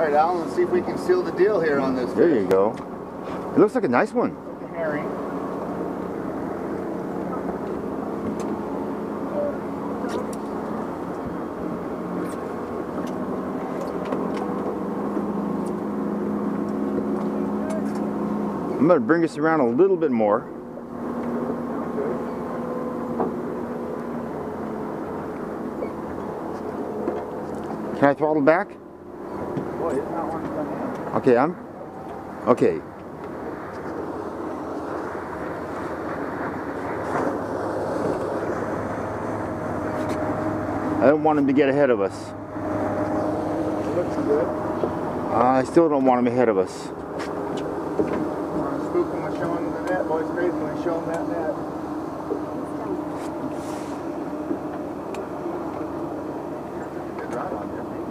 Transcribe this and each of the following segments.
All right, Alan, let's see if we can seal the deal here on this. There you go. It looks like a nice one. Herring. I'm going to bring this around a little bit more. Can I throttle back? Boy, not one. Okay, I'm. Okay. I don't want him to get ahead of us. Looks good. I still don't want him ahead of us. With showing the net. Boy's crazy when that net. Good rod on there, thanks.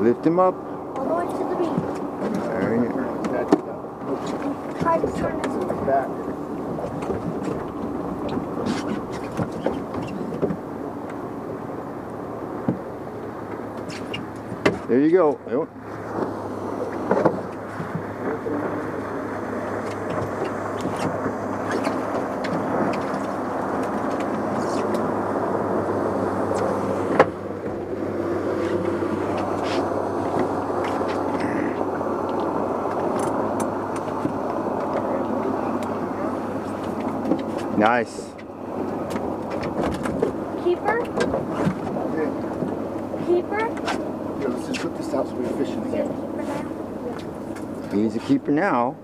Lift him up. All the way to the. There you turn his head down. Try to turn His back. There you go. Nice. keeper. Okay. Keeper. Here, let's just put this out so we're fishing Is it a again. keeper now? He's a keeper now.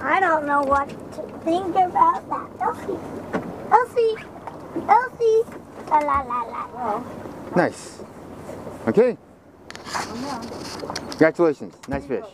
I don't know what to think about that. Elsie. Elsie. Elsie. La la la la. Nice. Okay. Oh, Congratulations. Nice fish.